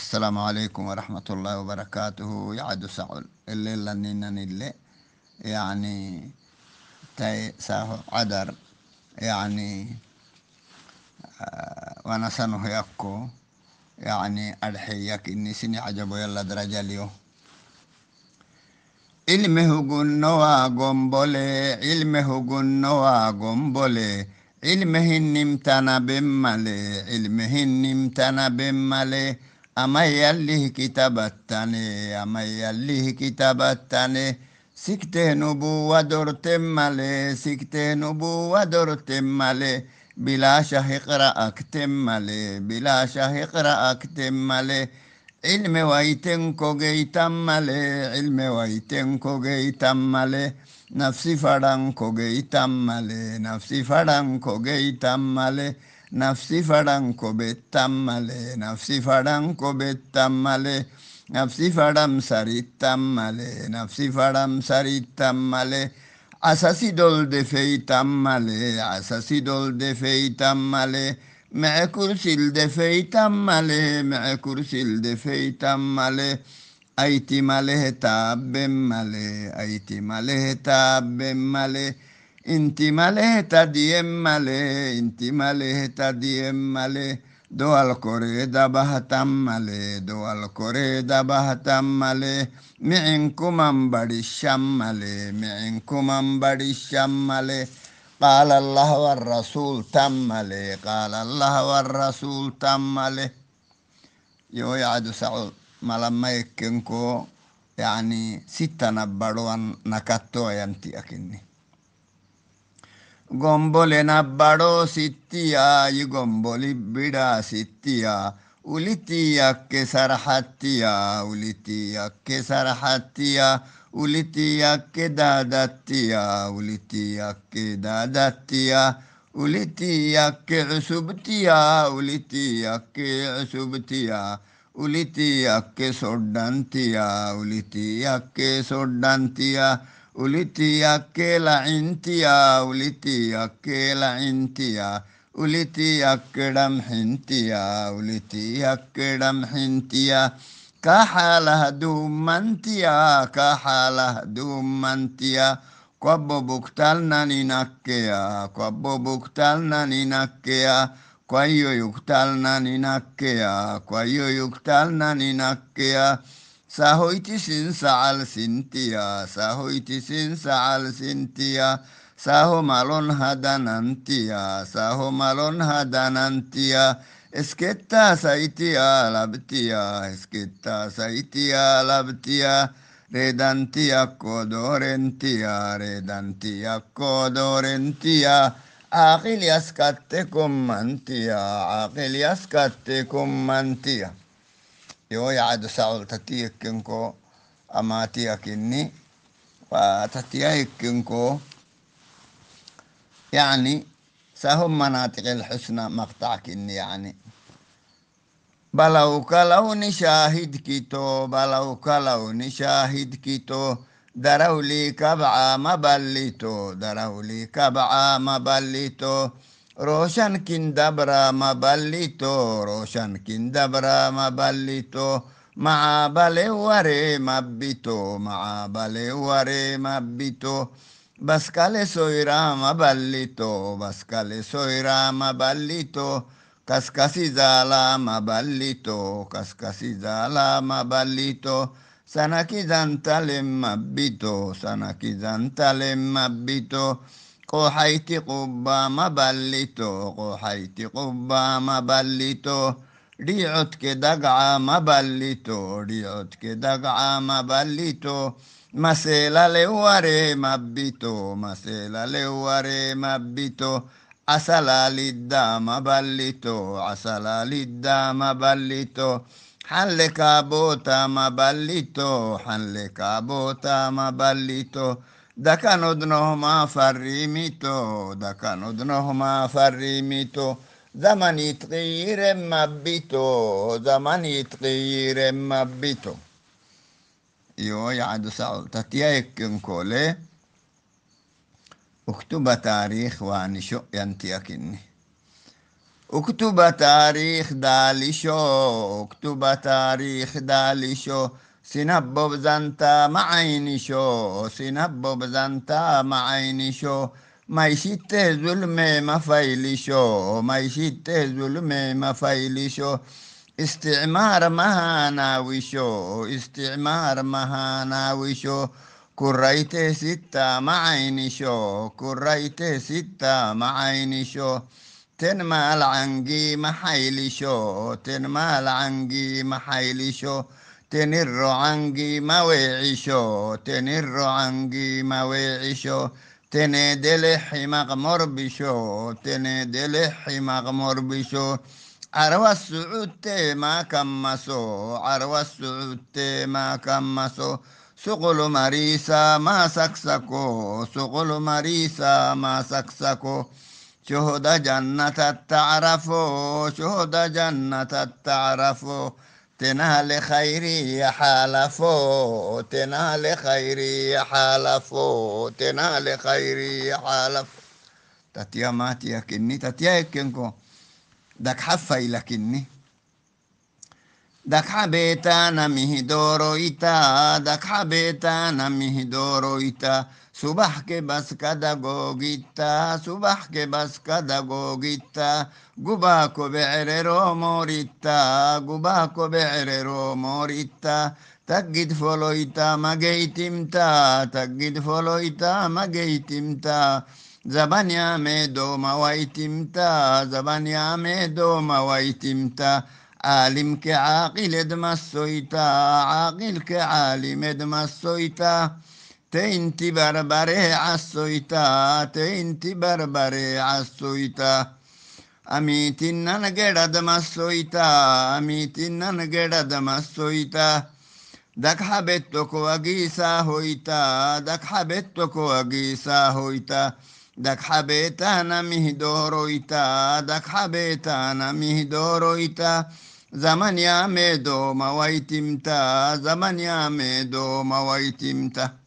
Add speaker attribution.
Speaker 1: السلام عليكم ورحمة الله وبركاته. يعد سعول الليلة نينا اللي يعني تاي ساهو عدر يعني آه وأنا سنه يكو يعني أرحيك إني سني عجبو يلا درجة اليو علمه قنوا قنبولي علمه قنوا قنبولي علمه نمتنا بمالي علمه نمتنا بمالي. أما يليه كتابتني أما يليه كتابتني سكته نبوة درتم مالي سكته نبوة درتم مالي بلا شه اقرأ اكتم مالي بلا شه اقرأ اكتم مالي علم ويتن كوغيتم مالي علم ويتن كوغيتم مالي نفسي فران كوغيتم مالي نفسي فران كوغيتم مالي نفسي فران كوبيتم مالي نفسي فران كوبيتم مالي نفسي فرام سريتم مالي نفسي فرام سريتم مالي عساسي دول دفيتم مالي عساسي دول دفيتم مالي مع كرسي الدفيتم مالي مع كرسي الدفيتم مالي أيتي ماله تاب مالي أيتي ماله تاب مالي انتي ماله تديم مالي انتي ماله تديم مالي دوال كوري دبهتم مالي دوال كوري دبهتم مالي معينكم انبري الشمالي معينكم انبري الشمالي قال الله والرسول تملي قال الله والرسول تملي يو يعد سعود ملما يكنكو يعني ستة نبروان نكتو ينتي أكني ಗೊಂಬೊಲೆನಬ್ಬಡೋ ಸಿತ್ತಿಯ, ಈ ಗೊಂಬೊಲಿ ಬಿಡ ಸಿತ್ತಿಯ ಉಲಿತೀಯಕ್ಕೆ ಸರ ಹತ್ತಿಯ ಉಲಿತೀಯಕ್ಕೆ ಸರ ಹತ್ತಿಯ ಉಲಿತೀಯಕ್ಕೆ ದಾದತ್ತಿಯ ಉಲಿತೀಯಕ್ಕೆ ದಾದತ್ತಿಯ ಉಲಿತೀಯಕ್ಕೆ ಸುಬ್ತಿಯ ಉಲಿತೀಯಕ್ಕೆ ಸುಬ್ತಿಯ ಉಲಿತೀಯಕ್ಕೆ ಸೊಡ್ಡಂತಿಯ ಉಲಿತೀಯಕ್ಕೆ ಸೊಡ್ಡಂತಿಯ ulitia kela intia ulitia kela intia ulitia kedam hintia ulitia kedam hintia kahalah dumantia kahalah dumantia kwabo buktalna ninakkea kwabo buktalna ninakkea kwayo yuktalna ninakkea kwayo yuktalna ninakkea kwa Sahoitisin saal sintia, sahoitisin saal sintia, saho malon hadanantia, saho malon hadanantia, esketta saitia labtia, esketta saitia labtia, redantia kodorentia, redantia kodorentia, aqil yaskatte kummantia, aqil yaskatte kummantia. Yoo yaadu sa'ol tati ekkenko amati akinni وتتيا يكنكو يعني سهم مناطق الحسنى مقطع كني يعني بلو كلو نشاهد كيتو بلو كلو نشاهد كيتو دروا لي كبعة ما रोशन किंदा ब्रह्म बल्ली तो रोशन किंदा ब्रह्म बल्ली तो महाबले वरे मब्बी तो महाबले वरे मब्बी तो बस काले सोई राम बल्ली तो बस काले सोई राम बल्ली तो कसकसी जाला मबल्ली तो कसकसी जाला मबल्ली ما بليتو قوحيتي قبا ما بليتو ريعتك دقعة ما بليتو ريعتك دقعة ما بليتو مسيلة لوري مبيتو مسيلة لوري مبيتو عسلا للدا ما بليتو عسلا للدا ما بليتو حل كابوتا ما بليتو حل كابوتا ما Dakanodnohma farrimito, dakanodnohma farrimito, zamani tghire mabbito, zamani tghire mabbito. Jo, jgħadu sal, tatijajk nkole, uktuba tarikh wa nisho jantijakinni. Uktuba tarikh dalisho, uktuba tarikh dalisho, تاريخ دالشو سنبو بزنتا معينشو سنبو بزنتا معينشو ما يشت ظلم ما فايلشو ما يشت ظلم ما فايلشو استعمار مها ناوشو استعمار مها ناوشو كريت ستة معينشو كريت ستة معينشو تنمال عنقي محيلشو تنمال عنقي محيلشو تنر عنقي مويعشو تنر عنقي مويعشو تنادل حمق مربشو تنادل حمق مربشو. عروة السعود ما كمسو عروة السعود ما كمسو سقل مريسا ما سكسكو سقل مريسا ما سكسكو شهد جنة تعرفو شهد جنة تعرفو تنال خيري حالفو تنال خيري حالفو تنال خيري حالفو تتيا ماتيا كني تتيا كنكو دك حفاي لكني حبيتا نمه دورو إتا دك حبيتا نمه دورو إتا صبح के बस कदा गोगिता सुबह के बस कदा गोगिता गुबा को बेरेरो मोरिता गुबा को बेरेरो मोरिता تجد فلويتا ما جيتمتا تجد فلويتا ما جيتمتا زبان يا ميدو ما عالم که عاقل دمستویتا عاقل که عالم دمستویتا تینتی بربره عصویتا تینتی بربره عصویتا امی تنن گڑا دمستویتا امی تنن گڑا دمستویتا دک حبت تو کو اگیسا ہویتا دک تو کو اگیسا ہویتا. مهدورويتا دك حبيتانا مهدورويتا زمن يا ميدو ما ويتمتا زمن يا ميدو ما ويتمتا